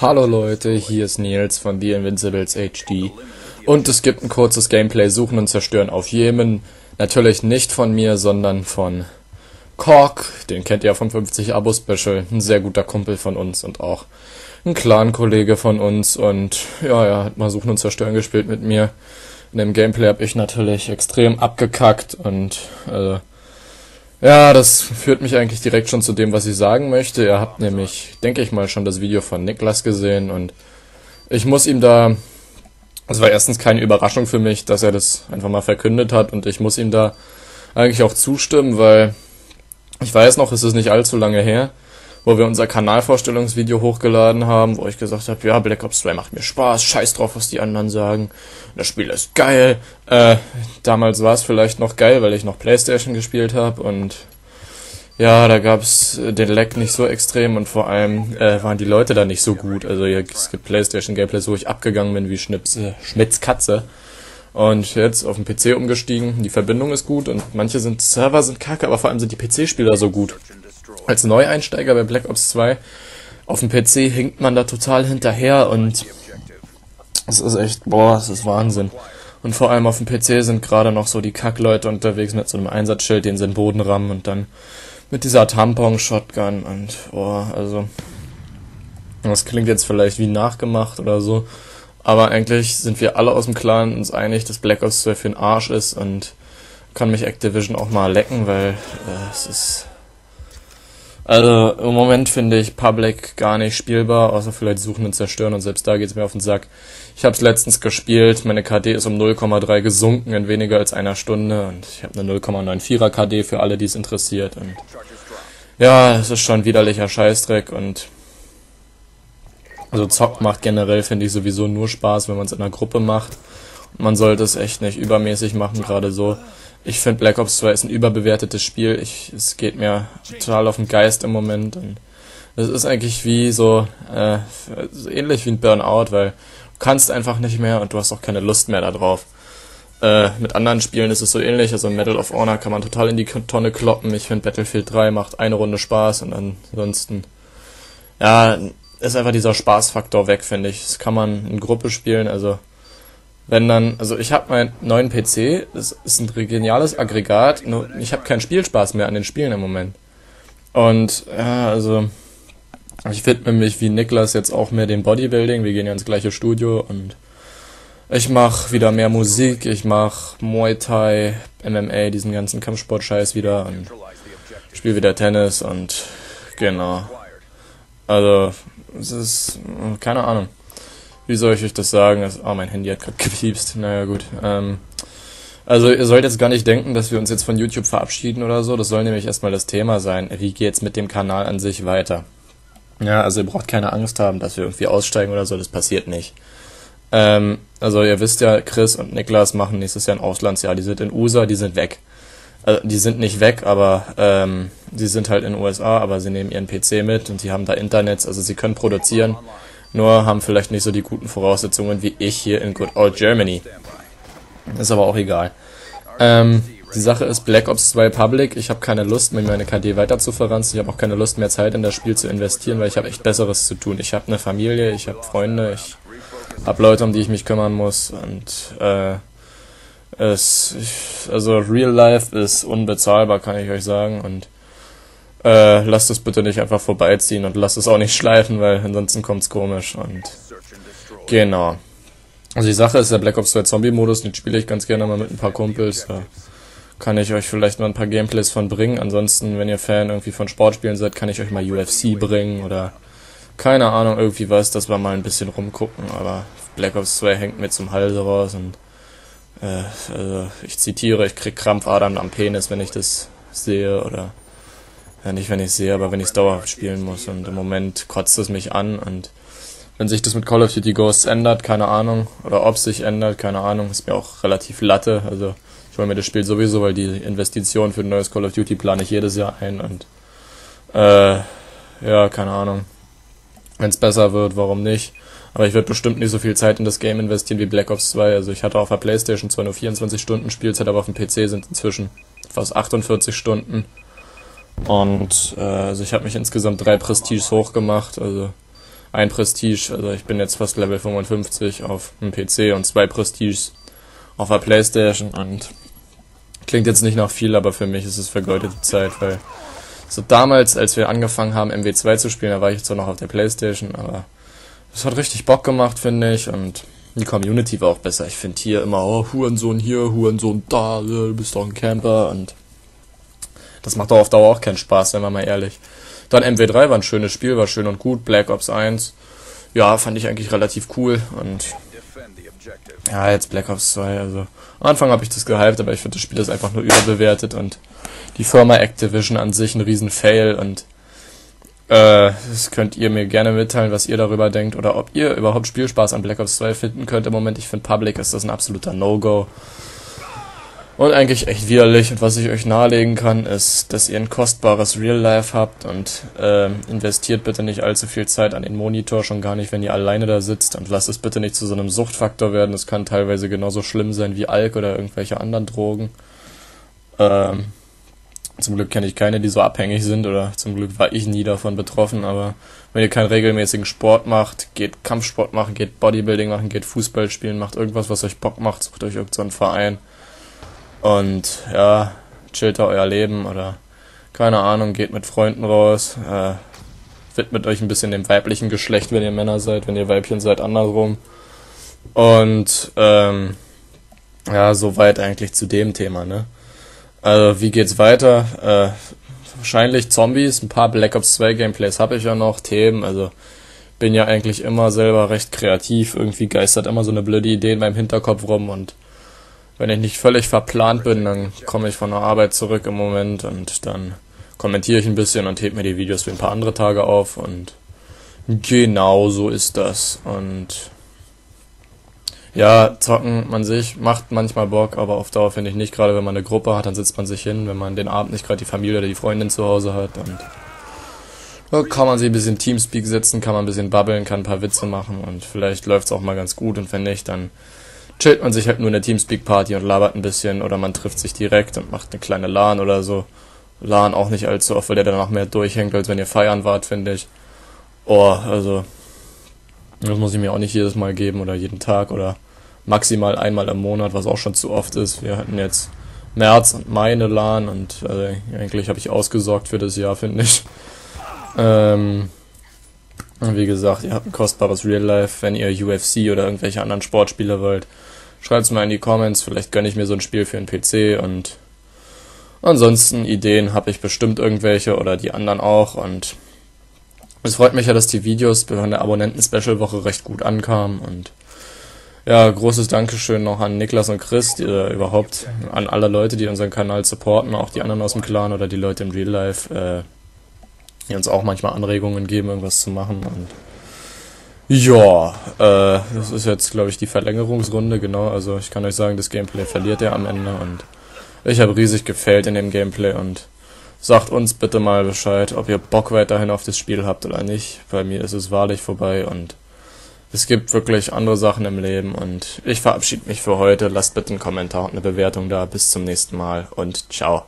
Hallo Leute, hier ist Nils von The Invincibles HD und es gibt ein kurzes Gameplay Suchen und Zerstören auf Jemen. Natürlich nicht von mir, sondern von Kork, den kennt ihr vom 50 Abo Special, ein sehr guter Kumpel von uns und auch ein Clan-Kollege von uns und ja, er hat mal Suchen und Zerstören gespielt mit mir. In dem Gameplay habe ich natürlich extrem abgekackt und äh, ja, das führt mich eigentlich direkt schon zu dem, was ich sagen möchte. Ihr habt nämlich, denke ich mal, schon das Video von Niklas gesehen und ich muss ihm da, es war erstens keine Überraschung für mich, dass er das einfach mal verkündet hat und ich muss ihm da eigentlich auch zustimmen, weil ich weiß noch, es ist nicht allzu lange her, wo wir unser Kanalvorstellungsvideo hochgeladen haben, wo ich gesagt habe, ja, Black Ops 2 macht mir Spaß, scheiß drauf, was die anderen sagen. Das Spiel ist geil. Äh, damals war es vielleicht noch geil, weil ich noch Playstation gespielt habe und ja, da gab's den Lag nicht so extrem und vor allem äh, waren die Leute da nicht so gut. Also es gibt Playstation Gameplays, wo ich abgegangen bin wie Schnips, äh. Und jetzt auf den PC umgestiegen. Die Verbindung ist gut und manche sind Server sind kacke, aber vor allem sind die PC-Spieler so gut als Neueinsteiger bei Black Ops 2 auf dem PC hinkt man da total hinterher und es ist echt, boah, es ist Wahnsinn. Und vor allem auf dem PC sind gerade noch so die Kackleute unterwegs mit so einem Einsatzschild, den sie in den Boden rammen und dann mit dieser Tampon-Shotgun und, boah, also, das klingt jetzt vielleicht wie nachgemacht oder so, aber eigentlich sind wir alle aus dem Clan uns einig, dass Black Ops 2 für den Arsch ist und kann mich Activision auch mal lecken, weil äh, es ist also im Moment finde ich Public gar nicht spielbar, außer vielleicht Suchen und Zerstören und selbst da geht es mir auf den Sack. Ich habe es letztens gespielt, meine KD ist um 0,3 gesunken in weniger als einer Stunde und ich habe eine 0,94er KD für alle, die es interessiert. Und ja, es ist schon widerlicher Scheißdreck und also Zock macht generell, finde ich, sowieso nur Spaß, wenn man es in einer Gruppe macht. Man sollte es echt nicht übermäßig machen, gerade so. Ich finde Black Ops 2 ist ein überbewertetes Spiel. Ich, es geht mir total auf den Geist im Moment. Es ist eigentlich wie so, äh, ähnlich wie ein Burnout, weil du kannst einfach nicht mehr und du hast auch keine Lust mehr darauf. Äh, mit anderen Spielen ist es so ähnlich. Also Medal of Honor kann man total in die Tonne kloppen. Ich finde Battlefield 3 macht eine Runde Spaß und ansonsten, ja, ist einfach dieser Spaßfaktor weg, finde ich. Das kann man in Gruppe spielen, also wenn dann, also ich habe meinen neuen PC, das ist ein geniales Aggregat, nur ich habe keinen Spielspaß mehr an den Spielen im Moment. Und ja, also ich widme mich wie Niklas jetzt auch mehr dem Bodybuilding, wir gehen ja ins gleiche Studio und ich mache wieder mehr Musik, ich mache Muay Thai, MMA, diesen ganzen Kampfsport-Scheiß wieder und spiele wieder Tennis und genau. Also, es ist, keine Ahnung wie soll ich euch das sagen? oh, mein Handy hat gerade gepiepst. Naja, gut. Ähm, also ihr sollt jetzt gar nicht denken, dass wir uns jetzt von YouTube verabschieden oder so. Das soll nämlich erstmal das Thema sein. Wie geht's mit dem Kanal an sich weiter? Ja, also ihr braucht keine Angst haben, dass wir irgendwie aussteigen oder so. Das passiert nicht. Ähm, also ihr wisst ja, Chris und Niklas machen nächstes Jahr ein Auslandsjahr. Die sind in USA, die sind weg. Also, die sind nicht weg, aber ähm, sie sind halt in den USA, aber sie nehmen ihren PC mit und sie haben da Internet, also sie können produzieren nur haben vielleicht nicht so die guten Voraussetzungen wie ich hier in Good Old Germany. Ist aber auch egal. Ähm, die Sache ist Black Ops 2 Public. Ich habe keine Lust, mir meine KD weiter zu verranzen. Ich habe auch keine Lust mehr Zeit in das Spiel zu investieren, weil ich habe echt Besseres zu tun. Ich habe eine Familie, ich habe Freunde, ich habe Leute, um die ich mich kümmern muss. Und äh, es, also Real Life ist unbezahlbar, kann ich euch sagen. Und äh, lasst es bitte nicht einfach vorbeiziehen und lasst es auch nicht schleifen, weil ansonsten kommt's komisch und genau. Also die Sache ist der Black Ops 2 Zombie-Modus, den spiele ich ganz gerne mal mit ein paar Kumpels. Da kann ich euch vielleicht mal ein paar Gameplays von bringen. Ansonsten, wenn ihr Fan irgendwie von Sportspielen seid, kann ich euch mal UFC bringen oder keine Ahnung, irgendwie was, dass wir mal ein bisschen rumgucken. Aber Black Ops 2 hängt mir zum Halse raus und äh, also ich zitiere, ich krieg Krampfadern am Penis, wenn ich das sehe oder ja, nicht wenn ich sehe, aber wenn ich es dauerhaft spielen muss. Und im Moment kotzt es mich an und wenn sich das mit Call of Duty Ghosts ändert, keine Ahnung. Oder ob es sich ändert, keine Ahnung. Ist mir auch relativ latte. Also ich hole mir das Spiel sowieso, weil die Investition für ein neues Call of Duty plane ich jedes Jahr ein und äh, ja, keine Ahnung. Wenn es besser wird, warum nicht? Aber ich werde bestimmt nicht so viel Zeit in das Game investieren wie Black Ops 2. Also ich hatte auf der Playstation zwar nur 24 Stunden Spielzeit, aber auf dem PC sind inzwischen fast 48 Stunden. Und äh, also ich habe mich insgesamt drei Prestiges hochgemacht. Also ein Prestige, also ich bin jetzt fast Level 55 auf dem PC und zwei Prestiges auf der Playstation und klingt jetzt nicht nach viel, aber für mich ist es vergeudete Zeit, weil so damals, als wir angefangen haben MW2 zu spielen, da war ich zwar noch auf der Playstation, aber es hat richtig Bock gemacht, finde ich und die Community war auch besser. Ich finde hier immer, oh, Hurensohn hier, Hurensohn da, du bist doch ein Camper und das macht doch auf Dauer auch keinen Spaß, wenn man mal ehrlich. Dann MW3 war ein schönes Spiel, war schön und gut. Black Ops 1, ja, fand ich eigentlich relativ cool. Und ja, jetzt Black Ops 2, also am Anfang habe ich das gehypt, aber ich finde das Spiel ist einfach nur überbewertet und die Firma Activision an sich ein riesen Fail und äh, das könnt ihr mir gerne mitteilen, was ihr darüber denkt oder ob ihr überhaupt Spielspaß an Black Ops 2 finden könnt im Moment. Ich finde Public ist das ein absoluter No-Go. Und eigentlich echt widerlich. Und was ich euch nahelegen kann, ist, dass ihr ein kostbares Real Life habt und äh, investiert bitte nicht allzu viel Zeit an den Monitor, schon gar nicht, wenn ihr alleine da sitzt. Und lasst es bitte nicht zu so einem Suchtfaktor werden. Es kann teilweise genauso schlimm sein wie Alk oder irgendwelche anderen Drogen. Ähm, zum Glück kenne ich keine, die so abhängig sind oder zum Glück war ich nie davon betroffen, aber wenn ihr keinen regelmäßigen Sport macht, geht Kampfsport machen, geht Bodybuilding machen, geht Fußball spielen, macht irgendwas, was euch Bock macht, sucht euch irgendeinen so Verein und ja, chillt da euer Leben oder keine Ahnung, geht mit Freunden raus, äh, widmet euch ein bisschen dem weiblichen Geschlecht, wenn ihr Männer seid, wenn ihr Weibchen seid, andersrum. Und ähm, ja, soweit eigentlich zu dem Thema, ne? Also, wie geht's weiter? Äh, wahrscheinlich Zombies, ein paar Black Ops 2 Gameplays habe ich ja noch, Themen, also bin ja eigentlich immer selber recht kreativ, irgendwie geistert immer so eine blöde Idee in meinem Hinterkopf rum und wenn ich nicht völlig verplant bin, dann komme ich von der Arbeit zurück im Moment und dann kommentiere ich ein bisschen und heb mir die Videos für ein paar andere Tage auf und genau so ist das. Und ja, zocken man sich macht manchmal Bock, aber auf Dauer finde ich nicht. Gerade wenn man eine Gruppe hat, dann sitzt man sich hin, wenn man den Abend nicht gerade die Familie oder die Freundin zu Hause hat und kann man sich ein bisschen Teamspeak setzen, kann man ein bisschen babbeln, kann ein paar Witze machen und vielleicht läuft es auch mal ganz gut und wenn nicht, dann chillt man sich halt nur in der Teamspeak-Party und labert ein bisschen oder man trifft sich direkt und macht eine kleine LAN oder so. LAN auch nicht allzu oft, weil der danach mehr durchhängt, als wenn ihr feiern wart, finde ich. Oh, also, das muss ich mir auch nicht jedes Mal geben oder jeden Tag oder maximal einmal im Monat, was auch schon zu oft ist. Wir hatten jetzt März und Mai eine LAN und also, eigentlich habe ich ausgesorgt für das Jahr, finde ich. Ähm, wie gesagt, ihr habt ein kostbares Real Life, wenn ihr UFC oder irgendwelche anderen Sportspiele wollt. Schreibt es mal in die Comments, vielleicht gönne ich mir so ein Spiel für einen PC und ansonsten Ideen habe ich bestimmt irgendwelche oder die anderen auch. Und es freut mich ja, dass die Videos bei der Abonnenten-Special-Woche recht gut ankamen. Und ja, großes Dankeschön noch an Niklas und Chris, die, äh, überhaupt an alle Leute, die unseren Kanal supporten, auch die anderen aus dem Clan oder die Leute im Real Life, äh, die uns auch manchmal Anregungen geben, irgendwas zu machen und ja, äh, das ist jetzt, glaube ich, die Verlängerungsrunde, genau. Also ich kann euch sagen, das Gameplay verliert er am Ende und ich habe riesig gefällt in dem Gameplay und sagt uns bitte mal Bescheid, ob ihr Bock weiterhin auf das Spiel habt oder nicht. Bei mir ist es wahrlich vorbei und es gibt wirklich andere Sachen im Leben und ich verabschiede mich für heute. Lasst bitte einen Kommentar und eine Bewertung da. Bis zum nächsten Mal und ciao.